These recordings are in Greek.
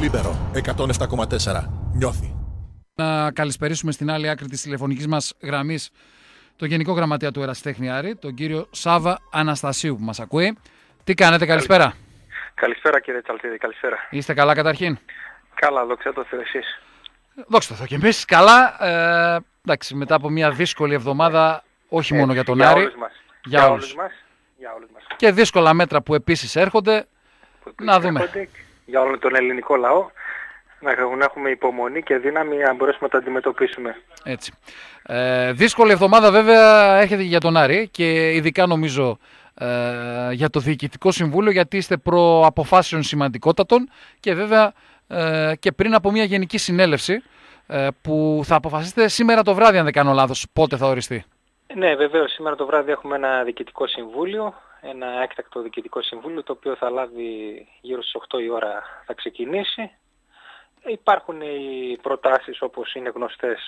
Λίμπερο 107,4. Νιώθει. Να καλησπερίσουμε στην άλλη άκρη της τηλεφωνικής μας γραμμής τον Γενικό Γραμματέα του Ερασιτέχνη Άρη, τον κύριο Σάββα Αναστασίου που μας ακούει. Τι κάνετε, καλησπέρα. Καλησπέρα κύριε Τσαλτίδη, καλησπέρα. Είστε καλά καταρχήν; Καλά, δόξα τω Θεώ εσείς; Δόξα τω Θεώ και εμείς καλά. Ε, εντάξει, μετά από μια δύσκολη εβδομάδα, όχι μόνο για τον για Άρη, Όλους μας. για για όλους. όλους μας. Για όλους μας. και δύσκολα μέτρα που επίσης έρχονται. Που Να δούμε. έρχονται Για όλο τον ελληνικό λαό. Να έχουμε- να έχουμε υπομονή και δύναμη να μπορέσουμε να το αντιμετωπίσουμε. Έτσι. Ε, δύσκολη εβδομάδα βέβαια έρχεται και για τον Άρη και ειδικά νομίζω ε, για το Διοικητικό Συμβούλιο γιατί είστε προ αποφάσεων σημαντικότατων και βέβαια ε, και πριν από μια γενική συνέλευση ε, που θα αποφασίσετε σήμερα το βράδυ αν δεν κάνω λάθος πότε θα οριστεί. Ναι, βεβαίως σήμερα το βράδυ έχουμε ένα διοικητικό συμβούλιο, ένα έκτακτο διοικητικό συμβούλιο το οποίο θα λάβει γύρω στις 8 η ώρα θα ξεκινήσει. Υπάρχουν οι προτάσεις όπως είναι γνωστές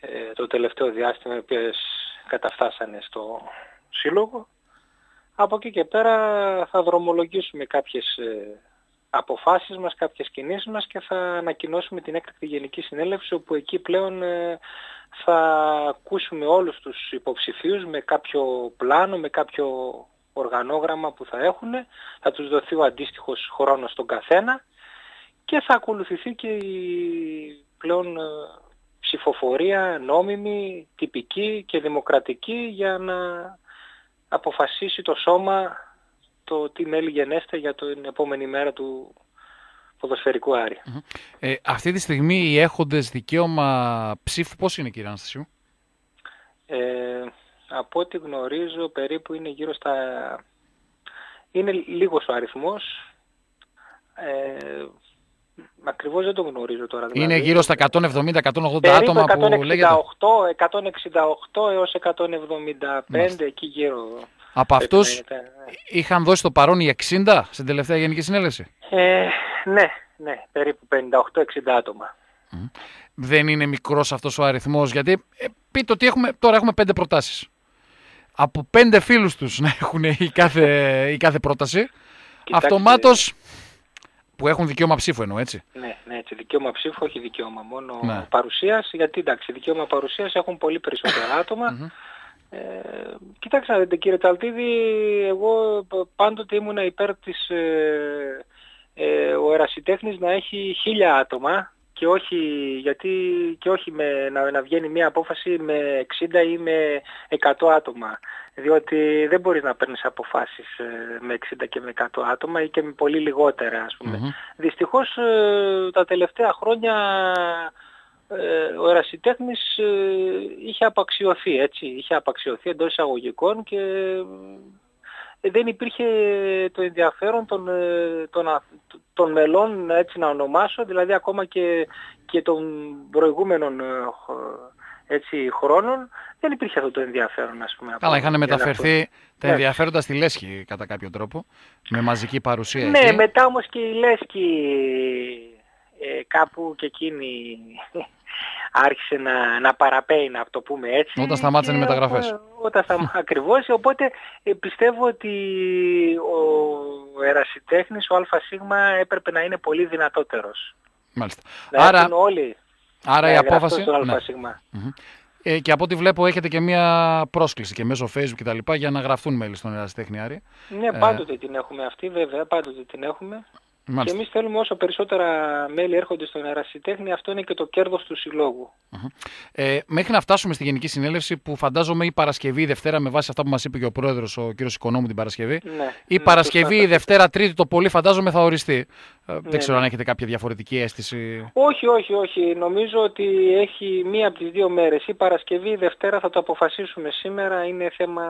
ε, το τελευταίο διάστημα οι οποίες καταφτάσανε στο Σύλλογο. Από εκεί και πέρα θα δρομολογήσουμε κάποιες ε, αποφάσεις μας, κάποιες κινήσεις μας και θα ανακοινώσουμε την έκτακτη Γενική Συνέλευση όπου εκεί πλέον ε, θα ακούσουμε όλους τους υποψηφίους με κάποιο πλάνο, με κάποιο οργανόγραμμα που θα έχουν, θα τους δοθεί ο αντίστοιχος χρόνος στον καθένα. Και θα ακολουθηθεί και η πλέον ε, ψηφοφορία νόμιμη, τυπική και δημοκρατική για να αποφασίσει το σώμα το τι μέλη γενέστε για την επόμενη μέρα του ποδοσφαιρικού Άρη. Ε, αυτή τη στιγμή οι έχοντες δικαίωμα ψήφου πώς είναι κύριε Αναστασίου; Ε, από ό,τι γνωρίζω περίπου είναι γύρω στα... Είναι λίγος ο αριθμός. Ε, ακριβώς δεν το γνωρίζω τώρα. Είναι δηλαδή. γύρω στα 170-180 Περίπου άτομα που λέγεται. 168, 168 έως 175 Μάλιστα. εκεί γύρω. Από πρέπει να αυτούς είναι τα- είχαν δώσει το παρόν οι 60 στην τελευταία Γενική Συνέλευση; Ε, ναι, ναι, περίπου 58-60 άτομα. δεν είναι μικρός αυτός ο αριθμός γιατί ε, πείτε ότι έχουμε, τώρα έχουμε πέντε προτάσεις. Από πέντε φίλους τους να έχουν η κάθε, η κάθε πρόταση, Κοιτάξτε, αυτομάτως που έχουν δικαίωμα ψήφου εννοώ έτσι. Ναι, ναι, έτσι, δικαίωμα ψήφου, όχι δικαίωμα μόνο Ναι. παρουσίας, γιατί εντάξει, δικαίωμα παρουσίας έχουν πολύ περισσότερα άτομα. Ε, κοιτάξτε να δείτε κύριε Τσαλτίδη, εγώ π- πάντοτε ήμουνα υπέρ της ε, ε, ο ερασιτέχνης να έχει χίλια άτομα και όχι, γιατί, και όχι με, να, να βγαίνει μια απόφαση με 60 ή με 100 άτομα. Διότι δεν μπορείς να παίρνεις αποφάσεις ε, με 60 και με 100 άτομα ή και με πολύ λιγότερα ας πούμε. Μμμ. Δυστυχώς ε, τα τελευταία χρόνια ε, ο ερασιτέχνης ε, είχε απαξιωθεί έτσι, είχε απαξιωθεί εντός εισαγωγικών και ε, δεν υπήρχε το ενδιαφέρον των, ε, των, α- των μελών έτσι να ονομάσω, δηλαδή ακόμα και, και των προηγούμενων ε, χ- έτσι, χρόνων δεν υπήρχε αυτό το ενδιαφέρον ας πούμε. Καλά, από- είχαν για να μεταφερθεί τα Ναι. ενδιαφέροντα στη Λέσχη κατά κάποιο τρόπο, με μαζική παρουσία Ναι, εκεί. μετά όμως και η Λέσκη ε, κάπου και εκείνη άρχισε να, να παραπέει, να το πούμε έτσι. Όταν σταμάτησαν οι Και, μεταγραφές. ε, Όταν σταμα... ακριβώς, οπότε ε, πιστεύω ότι ο ερασιτέχνης, ο ΑΣ έπρεπε να είναι πολύ δυνατότερος. Μάλιστα. Να Άρα, έρθουν όλοι άρα να η εγγραφούν απόφαση... στον ναι. ΑΣ. Μμμ. Ε, και από ό,τι βλέπω έχετε και μία πρόσκληση και μέσω facebook και τα λοιπά για να γραφτούν μέλη στον Ερασιτέχνη Άρη. Ναι, πάντοτε την έχουμε αυτή βέβαια, πάντοτε την έχουμε. Και Μάλιστα. εμείς θέλουμε όσο περισσότερα μέλη έρχονται στον ερασιτέχνη, αυτό είναι και το κέρδος του συλλόγου. Ε, μέχρι να φτάσουμε στη Γενική Συνέλευση που φαντάζομαι η Παρασκευή, η Δευτέρα, με βάση αυτά που μας είπε και ο πρόεδρος, ο κ. Οικονόμου την Παρασκευή. Ναι, Η ναι, Παρασκευή, σωστά. η Δευτέρα, Τρίτη το πολύ φαντάζομαι θα οριστεί. Ε, δεν Ναι, ξέρω ναι. αν έχετε κάποια διαφορετική αίσθηση. Όχι, όχι, όχι. Νομίζω ότι έχει μία από τις δύο μέρες. Η Παρασκευή, η Δευτέρα θα το αποφασίσουμε σήμερα. Είναι θέμα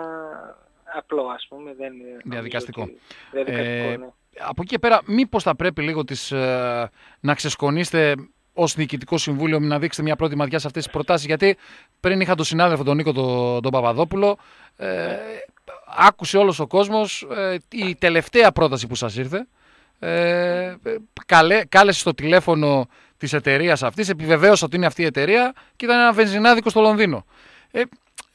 απλό, ας πούμε. Δεν, νομίζω Διαδικαστικό. ότι- Διαδικαστικό, Ε, ναι. Από εκεί και πέρα, μήπως θα πρέπει λίγο τις, ε, να ξεσκονίσετε ως Διοικητικό Συμβούλιο να δείξετε μια πρώτη ματιά σε αυτές τις προτάσεις. Γιατί πριν είχα τον συνάδελφο τον Νίκο τον, τον Παπαδόπουλο, ε, άκουσε όλος ο κόσμος η τελευταία πρόταση που σας ήρθε. Ε, καλέ, κάλεσε στο τηλέφωνο της εταιρείας αυτής, επιβεβαίωσε ότι είναι αυτή η εταιρεία και ήταν ένα βενζινάδικο στο Λονδίνο. Ε,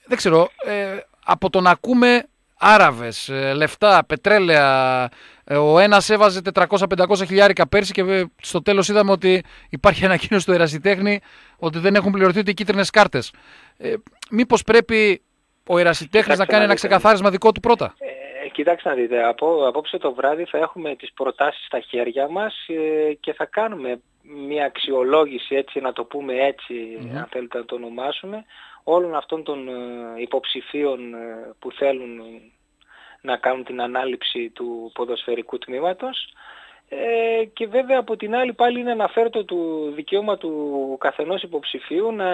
δεν ξέρω, ε, από το να ακούμε Άραβες, ε, λεφτά, πετρέλαια, Ε, ο ένας έβαζε 400-500 χιλιάρικα πέρσι και ε, στο τέλος είδαμε ότι υπάρχει ανακοίνωση του Ερασιτέχνη ότι δεν έχουν πληρωθεί ούτε κίτρινες κάρτες. Ε, Μήπως πρέπει ο Ερασιτέχνης να κάνει ένα ξεκαθάρισμα δικό του πρώτα; Ε, κοιτάξτε να δείτε, από, απόψε το βράδυ θα έχουμε τις προτάσεις στα χέρια μας ε, και θα κάνουμε μια αξιολόγηση, έτσι να το πούμε έτσι, αν θέλετε να το ονομάσουμε, όλων αυτών των ε, υποψηφίων ε, που θέλουν να κάνουν την ανάληψη του ποδοσφαιρικού τμήματος. Ε, και βέβαια από την άλλη πάλι είναι αναφέρτο του δικαίωμα του καθενός υποψηφίου να,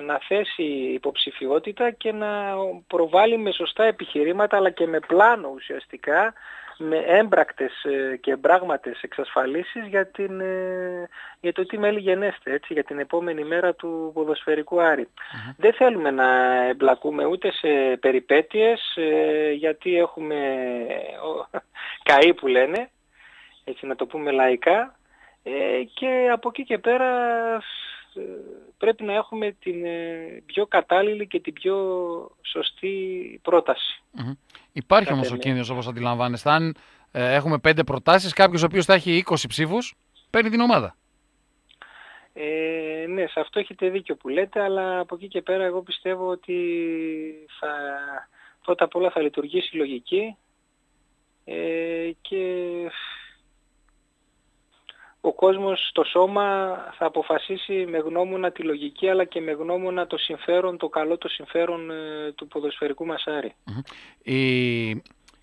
να θέσει υποψηφιότητα και να προβάλλει με σωστά επιχειρήματα αλλά και με πλάνο ουσιαστικά με έμπρακτες ε, και πράγματες εξασφαλίσεις για, την, ε, για το τι μέλη γενέστε, έτσι, για την επόμενη μέρα του ποδοσφαιρικού Δεν θέλουμε να εμπλακούμε ούτε σε περιπέτειες, ε, γιατί έχουμε καεί που λένε, έτσι να το πούμε λαϊκά, και από εκεί και πέρα πρέπει να έχουμε την πιο κατάλληλη και την πιο σωστή πρόταση. Υπάρχει όμως ο κίνδυνος όπως αντιλαμβάνεστε. Αν ε, έχουμε πέντε προτάσεις, κάποιος ο οποίος θα έχει 20 ψήφους παίρνει την ομάδα. Ε, ναι, σε αυτό έχετε δίκιο που λέτε, αλλά από εκεί και πέρα εγώ πιστεύω ότι θα, πρώτα απ' όλα θα λειτουργήσει η λογική ε, και ο κόσμος, το σώμα θα αποφασίσει με γνώμονα τη λογική αλλά και με γνώμονα το συμφέρον, το καλό το συμφέρον ε, του ποδοσφαιρικού μας άρη.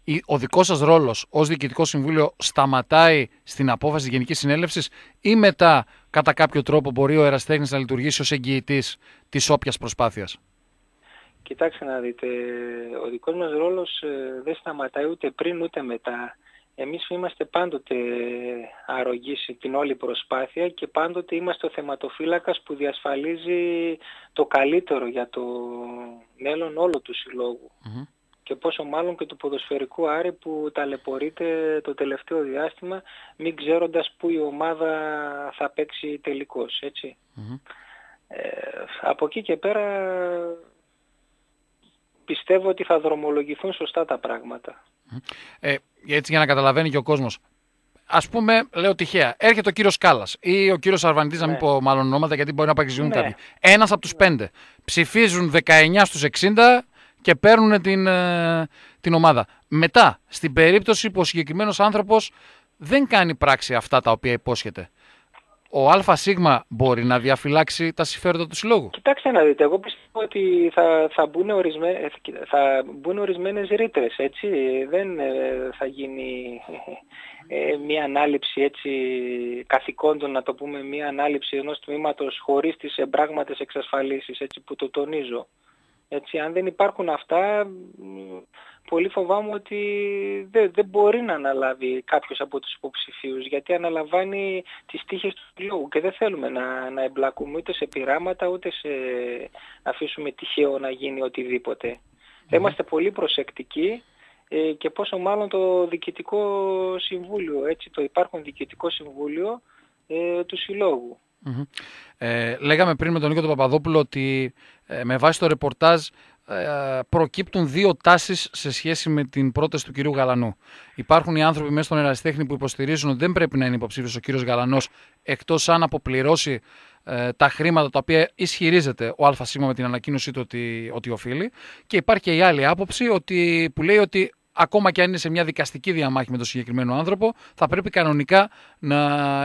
Η, ο δικός σας ρόλος ως Διοικητικό Συμβούλιο σταματάει στην απόφαση της Γενικής Συνέλευσης ή μετά κατά κάποιο τρόπο μπορεί ο Εραστέχνης να λειτουργήσει ως εγγυητής της όποιας προσπάθειας; Κοιτάξτε να δείτε, ο δικός μας ρόλος ε, δεν σταματάει ούτε πριν ούτε μετά. Εμείς είμαστε πάντοτε αρρωγοί την όλη προσπάθεια και πάντοτε είμαστε ο θεματοφύλακας που διασφαλίζει το καλύτερο για το μέλλον όλου του συλλογου Και πόσο μάλλον και του ποδοσφαιρικού Άρη που ταλαιπωρείται το τελευταίο διάστημα μην ξέροντας που η ομάδα θα παίξει τελικώς, Ε, από εκεί και πέρα πιστεύω ότι θα δρομολογηθούν σωστά τα πράγματα. Ε, έτσι για να καταλαβαίνει και ο κόσμος. Α πούμε, λέω τυχαία, έρχεται ο κύριος Κάλλας ή ο κύριος Αρβανιτής, ναι. να μην ναι. πω μάλλον ονόματα γιατί μπορεί να παρεξηγούν ναι. κάποιοι. Ένας από τους πέντε. Ψηφίζουν 19 στους 60 και παίρνουν την, ε, την ομάδα. Μετά, στην περίπτωση που ο συγκεκριμένος άνθρωπος δεν κάνει πράξη αυτά τα οποία υπόσχεται ο ΑΣ μπορεί να διαφυλάξει τα συμφέροντα του συλλόγου; Κοιτάξτε να δείτε, εγώ πιστεύω ότι θα, θα, μπουν, ορισμέ, θα μπουν ορισμένες ρήτρες, έτσι. Δεν ε, θα γίνει ε, μια ανάληψη έτσι, καθηκόντων, να το πούμε, μια ανάληψη ενός τμήματος χωρίς τις εμπράγματες εξασφαλίσεις, έτσι, που το τονίζω. Έτσι, αν δεν υπάρχουν αυτά, πολύ φοβάμαι ότι δεν, δεν μπορεί να αναλάβει κάποιος από τους υποψηφίους γιατί αναλαμβάνει τις τύχες του λόγου και δεν θέλουμε να, να εμπλακούμε ούτε σε πειράματα ούτε σε να αφήσουμε τυχαίο να γίνει οτιδήποτε. είμαστε πολύ προσεκτικοί ε, και πόσο μάλλον το Διοικητικό Συμβούλιο, έτσι, το υπάρχον Διοικητικό Συμβούλιο ε, του Συλλόγου. Ε, λέγαμε πριν με τον Νίκο τον Παπαδόπουλο ότι ε, με βάση το ρεπορτάζ ε, προκύπτουν δύο τάσεις σε σχέση με την πρόταση του κυρίου Γαλανού. Υπάρχουν οι άνθρωποι μέσα στον ερασιτέχνη που υποστηρίζουν ότι δεν πρέπει να είναι υποψήφιος ο κύριος Γαλανός εκτός αν αποπληρώσει ε, τα χρήματα τα οποία ισχυρίζεται ο ΑΣ με την ανακοίνωσή του ότι, ότι οφείλει. Και υπάρχει και η άλλη άποψη ότι, που λέει ότι ακόμα και αν είναι σε μια δικαστική διαμάχη με τον συγκεκριμένο άνθρωπο, θα πρέπει κανονικά να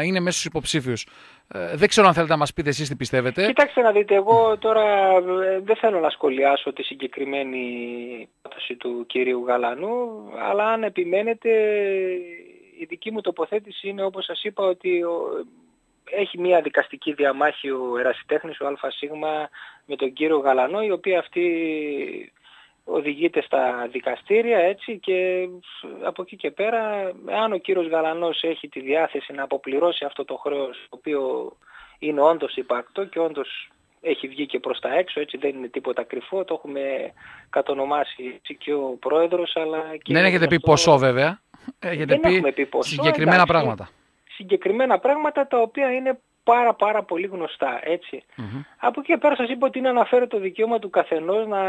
είναι μέσα στους υποψήφιους. Ε, δεν ξέρω αν θέλετε να μας πείτε εσείς τι πιστεύετε. Κοιτάξτε να δείτε, εγώ τώρα ε, δεν θέλω να σχολιάσω τη συγκεκριμένη πρόταση του κυρίου Γαλανού, αλλά αν επιμένετε η δική μου τοποθέτηση είναι όπως σας είπα ότι έχει μια δικαστική διαμάχη ο ερασιτέχνης, ο ΑΣ με τον κύριο Γαλανό, η οποία αυτή οδηγείται στα δικαστήρια έτσι και από εκεί και πέρα αν ο κύριος Γαλανός έχει τη διάθεση να αποπληρώσει αυτό το χρέος το οποίο είναι όντως υπαρκτό και όντως έχει βγει και προς τα έξω, έτσι δεν είναι τίποτα κρυφό, το έχουμε κατονομάσει έτσι και ο πρόεδρος αλλά και... Δεν έχετε πει ποσό βέβαια, έχετε δεν πει, ποσό, συγκεκριμένα πράγματα. Συγκεκριμένα πράγματα τα οποία είναι πάρα πάρα πολύ γνωστά, Από εκεί πέρα σας είπα ότι είναι αναφέρει το δικαίωμα του καθενός να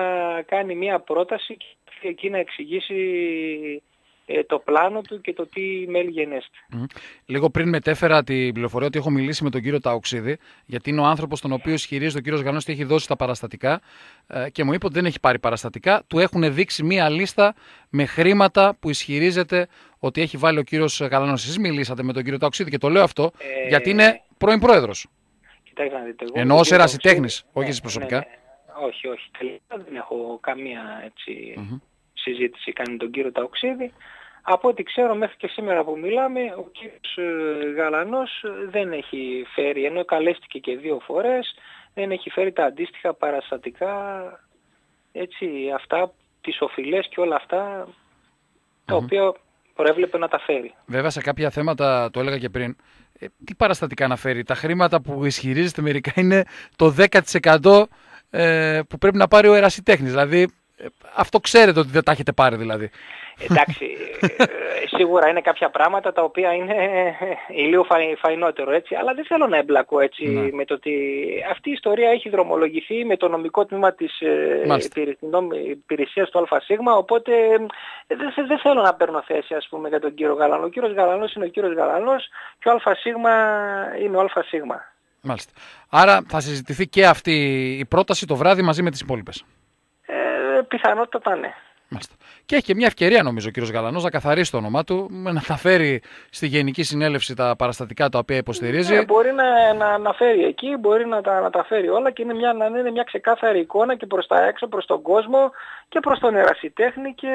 κάνει μία πρόταση και εκεί να εξηγήσει ε, το πλάνο του και το τι μέλη γενέστε. Λίγο πριν μετέφερα την πληροφορία ότι έχω μιλήσει με τον κύριο Ταοξίδη, γιατί είναι ο άνθρωπος τον οποίο ισχυρίζεται ο κύριος Γανός ότι έχει δώσει τα παραστατικά ε, και μου είπε ότι δεν έχει πάρει παραστατικά. Του έχουν δείξει μία λίστα με χρήματα που ισχυρίζεται ότι έχει βάλει ο κύριος Γαλανός. Εσείς μιλήσατε με τον κύριο Ταοξίδη και το λέω αυτό Ε, γιατί είναι πρώην πρόεδρος. Κοιτάξτε να δείτε. εγώ Εννοώ με ως τον κύριο ερασιτέχνης, Ταοξίδη- όχι εσείς προσωπικά. ναι. Όχι, όχι. Τελικά δεν έχω καμία έτσι, συζήτηση κάνει με τον κύριο Ταοξίδη. Από ό,τι ξέρω μέχρι και σήμερα που μιλάμε, ο κύριος ε, Γαλανός ε, δεν έχει φέρει, ενώ καλέστηκε και δύο φορές, δεν έχει φέρει τα αντίστοιχα παραστατικά, έτσι, αυτά, τις οφειλές και όλα αυτά, τα οποία προέβλεπε να τα φέρει. Βέβαια, σε κάποια θέματα, το έλεγα και πριν, ε, τι παραστατικά να φέρει. Τα χρήματα που ισχυρίζεται μερικά είναι το 10% ε, που πρέπει να πάρει ο ερασιτέχνης. Δηλαδή, ε, αυτό ξέρετε ότι δεν τα έχετε πάρει δηλαδή. Εντάξει, ε, σίγουρα είναι κάποια πράγματα τα οποία είναι ηλίου φαϊ- φαϊνότερο έτσι, αλλά δεν θέλω να εμπλακώ έτσι Ναι. με το ότι αυτή η ιστορία έχει δρομολογηθεί με το νομικό τμήμα της ε, Μάλιστα. υπηρε- νόμι- υπηρεσίας του ΑΣ, οπότε ε, δεν, θε- δεν θέλω να παίρνω θέση ας πούμε για τον κύριο Γαλανό. Ο κύριος Γαλανός είναι ο κύριος Γαλανός και ο ΑΣ είναι ο ΑΣ. Μάλιστα. Άρα θα συζητηθεί και αυτή η πρόταση το βράδυ μαζί με τις υπόλοιπες. Ε, πιθανότατα ναι. Μάλιστα. Και έχει και μια ευκαιρία νομίζω ο κύριος Γαλανός να καθαρίσει το όνομά του, να τα φέρει στη Γενική Συνέλευση τα παραστατικά τα οποία υποστηρίζει. Ναι, μπορεί να, να, να φέρει εκεί, μπορεί να τα, να τα φέρει όλα και είναι μια, να είναι μια ξεκάθαρη εικόνα και προς τα έξω, προς τον κόσμο και προς τον ερασιτέχνη και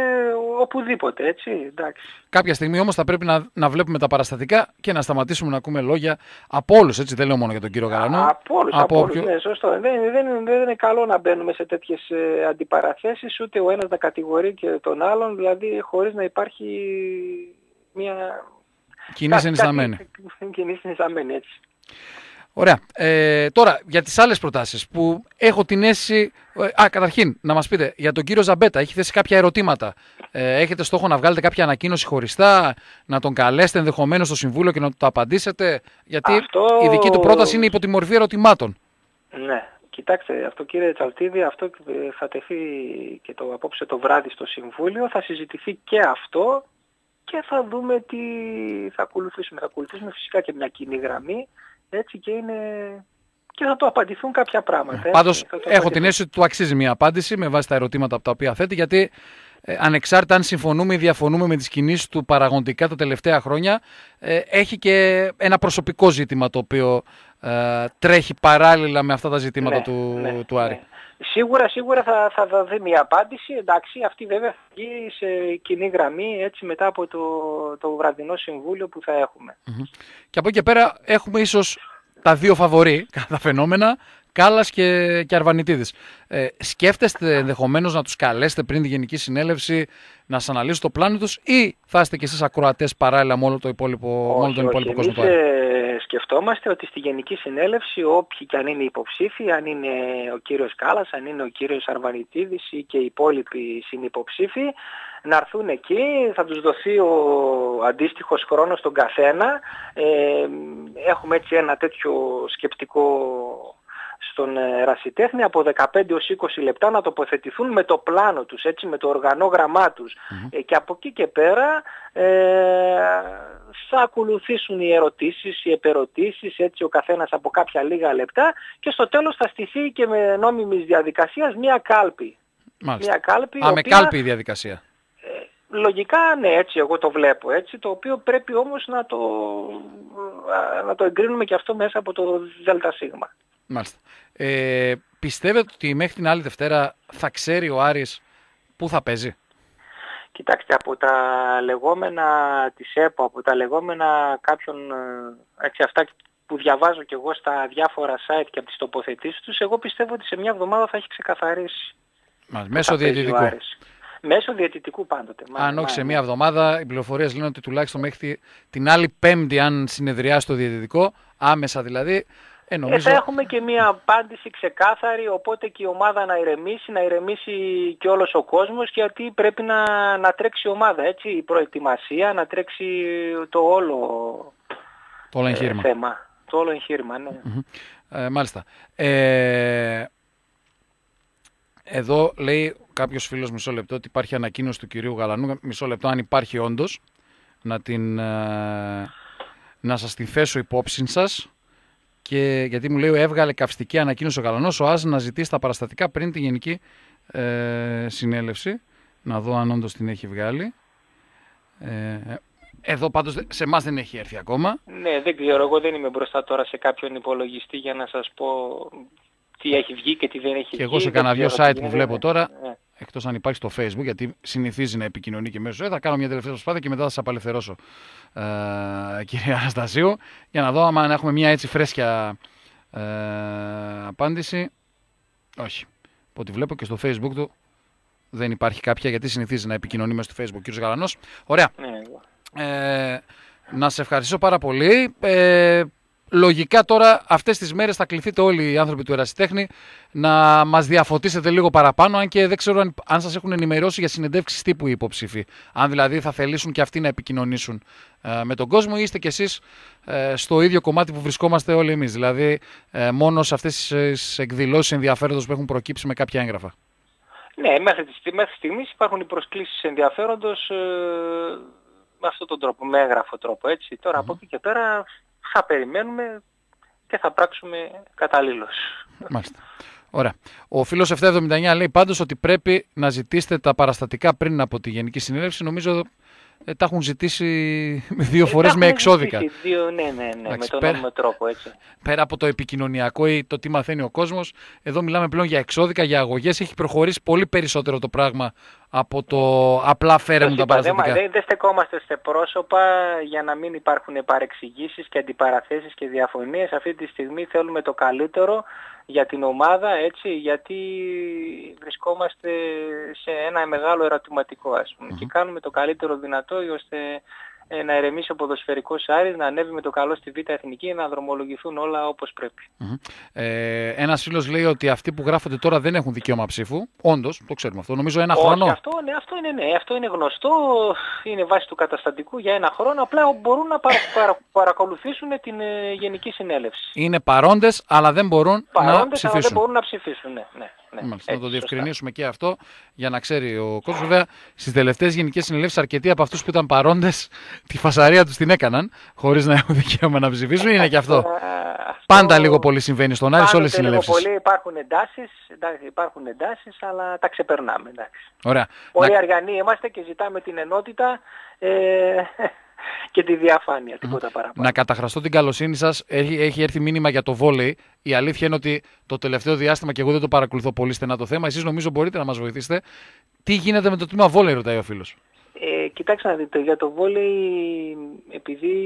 οπουδήποτε, έτσι, εντάξει. Κάποια στιγμή όμως θα πρέπει να, να βλέπουμε τα παραστατικά και να σταματήσουμε να ακούμε λόγια από όλους, έτσι δεν λέω μόνο για τον κύριο Γαλανό. Από όλους, από, όλους, όποιο- ναι, σωστό. Δεν, δεν, δεν είναι καλό να μπαίνουμε σε τέτοιες ε, αντιπαραθέσεις, ούτε ο ένας να κατηγορεί και τον άλλον, δηλαδή χωρίς να υπάρχει μια... Κοινή κάτι- συνισταμένη. κάτι- Κοινή συνισταμένη, έτσι. Ωραία. Ε, τώρα, για τις άλλες προτάσεις που έχω την αίσθηση... ε, Α, καταρχήν, να μας πείτε, για τον κύριο Ζαμπέτα, έχει θέσει κάποια ερωτήματα. Ε, έχετε στόχο να βγάλετε κάποια ανακοίνωση χωριστά, να τον καλέσετε ενδεχομένως στο Συμβούλιο και να του το απαντήσετε, γιατί Αυτό- η δική του πρόταση είναι υπό τη μορφή ερωτημάτων. Ναι, κοιτάξτε, αυτό κύριε Τσαλτίδη, αυτό ε, θα τεθεί και το απόψε το βράδυ στο Συμβούλιο, θα συζητηθεί και αυτό και θα δούμε τι θα ακολουθήσουμε. Θα ακολουθήσουμε φυσικά και μια κοινή γραμμή, έτσι και είναι... και θα το απαντηθούν κάποια πράγματα. έτσι. Πάντως, Θα το έχω απαντηθούν. την αίσθηση ότι του αξίζει μια απάντηση με βάση τα ερωτήματα από τα οποία θέτει, γιατί ε, ανεξάρτητα αν συμφωνούμε ή διαφωνούμε με τις κινήσεις του παραγωγικά τα τελευταία χρόνια, ε, έχει και ένα προσωπικό ζήτημα το οποίο ε, τρέχει παράλληλα με αυτά τα ζητήματα Ναι, του, ναι, του Άρη. ναι. Σίγουρα, σίγουρα θα, θα δοθεί μια απάντηση. Εντάξει, αυτή βέβαια θα βγει σε κοινή γραμμή έτσι μετά από το, το βραδινό συμβούλιο που θα έχουμε. Μμμ. Και από εκεί και πέρα έχουμε ίσως τα δύο φαβορή κατά φαινόμενα, Κάλλας και, και Αρβανιτίδης. Ε, σκέφτεστε ενδεχομένως να τους καλέσετε πριν τη Γενική Συνέλευση να σας αναλύσουν το πλάνο τους ή θα είστε κι εσείς ακροατές παράλληλα με όλο, το υπόλοιπο, με όλο τον υπόλοιπο κόσμο του Εμείς Άρη; ε, σκεφτόμαστε ότι στη Γενική Συνέλευση όποιοι και αν είναι υποψήφοι, αν είναι ο κύριος Κάλλας, αν είναι ο κύριος Αρβανιτίδης ή και οι υπόλοιποι συνυποψήφοι, να έρθουν εκεί, θα τους δοθεί ο αντίστοιχος χρόνος στον καθένα. Ε, έχουμε έτσι ένα τέτοιο σκεπτικό στον ε, ερασιτέχνη από 15 έως 20 λεπτά να τοποθετηθούν με το πλάνο τους, έτσι, με το οργανόγραμμά τους. Ε, και από εκεί και πέρα ε, θα ακολουθήσουν οι ερωτήσεις, οι επερωτήσεις, έτσι ο καθένας από κάποια λίγα λεπτά και στο τέλος θα στηθεί και με νόμιμης διαδικασίας μια κάλπη. Μάλιστα. Μια κάλπη, Α, η με οποία, κάλπη η διαδικασία. ε, λογικά ναι, έτσι εγώ το βλέπω έτσι, το οποίο πρέπει όμως να το, α, να το εγκρίνουμε και αυτό μέσα από το ΔΣ. Μάλιστα. Ε, πιστεύετε ότι μέχρι την άλλη Δευτέρα θα ξέρει ο Άρης πού θα παίζει; Κοιτάξτε, από τα λεγόμενα της ΕΠΟ, από τα λεγόμενα κάποιων, ε, έτσι αυτά που διαβάζω και εγώ στα διάφορα site και από τις τοποθετήσεις τους, εγώ πιστεύω ότι σε μια εβδομάδα θα έχει ξεκαθαρίσει. Μάλιστα. που Μέσω θα παίζει ο διαιτητικού. Άρης. Μέσω διαιτητικού πάντοτε. Αν μάλιστα, όχι σε ναι. μία εβδομάδα, οι πληροφορίες λένε ότι τουλάχιστον μέχρι τη- την άλλη Πέμπτη, αν συνεδριάσει το διαιτητικό, άμεσα δηλαδή, ε, Ε, νομίζω. θα έχουμε και μια απάντηση ξεκάθαρη, οπότε και η ομάδα να ηρεμήσει, να ηρεμήσει και όλος ο κόσμος, γιατί πρέπει να, να τρέξει η ομάδα, έτσι, η προετοιμασία, να τρέξει το όλο το όλο ε, εγχείρημα. θέμα. Το όλο εγχείρημα, ναι. Ε, μάλιστα. Ε, Εδώ λέει κάποιος φίλος μισό λεπτό ότι υπάρχει ανακοίνωση του κυρίου Γαλανού. Μισό λεπτό αν υπάρχει όντως να, την, ε, να σας την θέσω υπόψη σας. Και, γιατί μου λέει έβγαλε καυστική ανακοίνωση ο Γαλανός ο ΑΣ να ζητήσει τα παραστατικά πριν τη γενική ε, συνέλευση. Να δω αν όντως την έχει βγάλει. Ε, εδώ πάντως σε εμάς δεν έχει έρθει ακόμα. Ναι, δεν ξέρω. Εγώ δεν είμαι μπροστά τώρα σε κάποιον υπολογιστή για να σας πω τι έχει βγει και τι δεν έχει βγει. Και εγώ σε κανένα δύο site που βλέπω τώρα, ναι. Εκτός αν υπάρχει στο facebook, γιατί συνηθίζει να επικοινωνεί και μέσω, ε, θα κάνω μια τελευταία προσπάθεια και μετά θα σας απελευθερώσω, ε, κυρία Αναστασίου, για να δω αν έχουμε μια έτσι φρέσκια ε, απάντηση. Όχι. Από ό,τι βλέπω και στο facebook του δεν υπάρχει κάποια, γιατί συνηθίζει να επικοινωνεί μέσα στο facebook ο κύριος Γαλανός. Ωραία. Ναι, ε, να σε ευχαριστήσω πάρα πολύ. Ε, λογικά τώρα αυτές τις μέρες θα κληθείτε όλοι οι άνθρωποι του Ερασιτέχνη να μας διαφωτίσετε λίγο παραπάνω, αν και δεν ξέρω αν, αν σας έχουν ενημερώσει για συνεντεύξεις τύπου οι υποψήφοι. Αν δηλαδή θα θελήσουν και αυτοί να επικοινωνήσουν ε, με τον κόσμο ή είστε κι εσείς ε, στο ίδιο κομμάτι που βρισκόμαστε όλοι εμείς. Δηλαδή ε, μόνο σε αυτές τις εκδηλώσεις ενδιαφέροντος που έχουν προκύψει με κάποια έγγραφα. Ναι, μέχρι, μέχρι στιγμής υπάρχουν οι προσκλήσεις ενδιαφέροντος με αυτόν τον τρόπο, με έγγραφο τρόπο έτσι. Τώρα από εκεί και πέρα θα περιμένουμε και θα πράξουμε καταλήλως. Μάλιστα. Ωραία. Ο φίλος 779 λέει πάντως ότι πρέπει να ζητήσετε τα παραστατικά πριν από τη Γενική Συνέλευση. Νομίζω ε, τα έχουν ζητήσει δύο ε, φορές με εξώδικα. Δύο, ναι, ναι, ναι, με τον πέρα, τρόπο έτσι. Πέρα από το επικοινωνιακό ή το τι μαθαίνει ο κόσμος, εδώ μιλάμε πλέον για εξώδικα, για αγωγές. Έχει προχωρήσει πολύ περισσότερο το πράγμα από το απλά φέρε μου τα παραστατικά. Δεν δε στεκόμαστε σε πρόσωπα για να μην υπάρχουν παρεξηγήσεις και αντιπαραθέσεις και διαφωνίες. Αυτή τη στιγμή θέλουμε το καλύτερο για την ομάδα έτσι γιατί βρισκόμαστε σε ένα μεγάλο ερωτηματικό ας πουμε και κάνουμε το καλύτερο δυνατό ώστε ε, να ηρεμήσει ο ποδοσφαιρικός Άρης, να ανέβει με το καλό στη Β' Εθνική, να δρομολογηθούν όλα όπως πρέπει. Ε, ένας φίλος λέει ότι αυτοί που γράφονται τώρα δεν έχουν δικαίωμα ψήφου. Όντως, το ξέρουμε αυτό. Νομίζω ένα Όχι, χρόνο. Αυτό, ναι, αυτό, είναι, ναι, αυτό είναι γνωστό, είναι βάση του καταστατικού για ένα χρόνο. Απλά μπορούν να παρα, παρακολουθήσουν την ε, Γενική Συνέλευση. Είναι παρόντες, αλλά δεν μπορούν παρόντες, να ψηφίσουν. Αλλά δεν μπορούν να ψηφίσουν, ναι. ναι. Ναι, Μάλιστα, να το διευκρινίσουμε και αυτό για να ξέρει ο κόσμος. Βέβαια, στις τελευταίες γενικές συνελεύσεις, αρκετοί από αυτούς που ήταν παρόντες τη φασαρία τους την έκαναν, χωρίς να έχουν δικαίωμα να ψηφίσουν. Είναι και αυτό. Ε, Πάντα λίγο πολύ συμβαίνει στον Άρη σε όλες τις συνελεύσεις. Πολύ υπάρχουν εντάσεις, υπάρχουν εντάσεις, αλλά τα ξεπερνάμε. Εντάξει. Ωραία. Πολύ να... αργανοί είμαστε και ζητάμε την ενότητα. Ε, και τη διαφάνεια, τίποτα παραπάνω. Να καταχραστώ την καλοσύνη σας. Έχει, έχει έρθει μήνυμα για το βόλεϊ. Η αλήθεια είναι ότι το τελευταίο διάστημα και εγώ δεν το παρακολουθώ πολύ στενά το θέμα. Εσείς νομίζω μπορείτε να μας βοηθήσετε. Τι γίνεται με το τμήμα βόλεϊ, ρωτάει ο φίλος. Ε, κοιτάξτε να δείτε, για το βόλεϊ, επειδή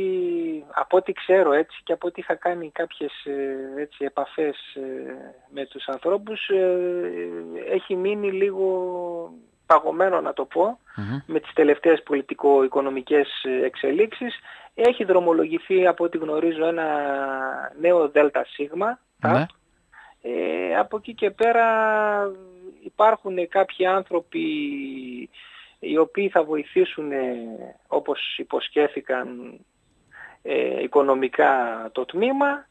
από ό,τι ξέρω έτσι και από ό,τι είχα κάνει κάποιες ε, έτσι, επαφές ε, με τους ανθρώπους, ε, έχει μείνει λίγο παγωμένο να το πω, με τις τελευταίες πολιτικο-οικονομικές εξελίξεις. Έχει δρομολογηθεί από ό,τι γνωρίζω ένα νέο ΔΣ. Ναι. Ε, από εκεί και πέρα υπάρχουν κάποιοι άνθρωποι οι οποίοι θα βοηθήσουν όπως υποσχέθηκαν ε, οικονομικά το τμήμα.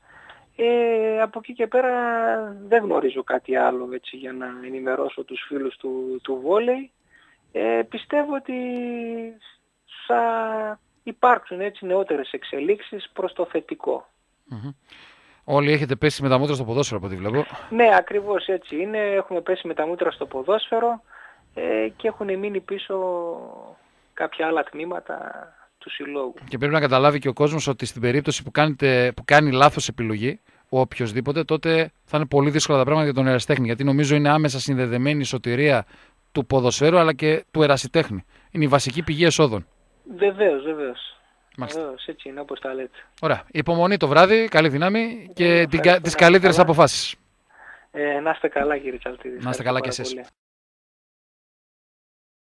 Ε, από εκεί και πέρα δεν γνωρίζω κάτι άλλο έτσι, για να ενημερώσω τους φίλους του, του βόλεϊ. Ε, πιστεύω ότι θα υπάρξουν έτσι νεότερες εξελίξεις προς το θετικο Όλοι έχετε πέσει με τα μούτρα στο ποδόσφαιρο από ό,τι βλέπω. Ναι, ακριβώς έτσι είναι. Έχουμε πέσει με τα μούτρα στο ποδόσφαιρο ε, και έχουν μείνει πίσω κάποια άλλα τμήματα του συλλόγου. Και πρέπει να καταλάβει και ο κόσμος ότι στην περίπτωση που, κάνετε, που κάνει λάθος επιλογή, ο οποιοδήποτε, τότε θα είναι πολύ δύσκολα τα πράγματα για τον εραστέχνη. Γιατί νομίζω είναι άμεσα συνδεδεμένη η σωτηρία του ποδοσφαίρου αλλά και του ερασιτέχνη. Είναι η βασική πηγή εσόδων. Βεβαίως, βεβαίως. Βεβαίως, έτσι είναι όπως τα λέτε. Ωραία. Υπομονή το βράδυ, καλή δύναμη και τις καλύτερες αποφάσεις. Ε, να είστε καλά κύριε Τσαλτίδη. Να είστε καλά κι εσείς.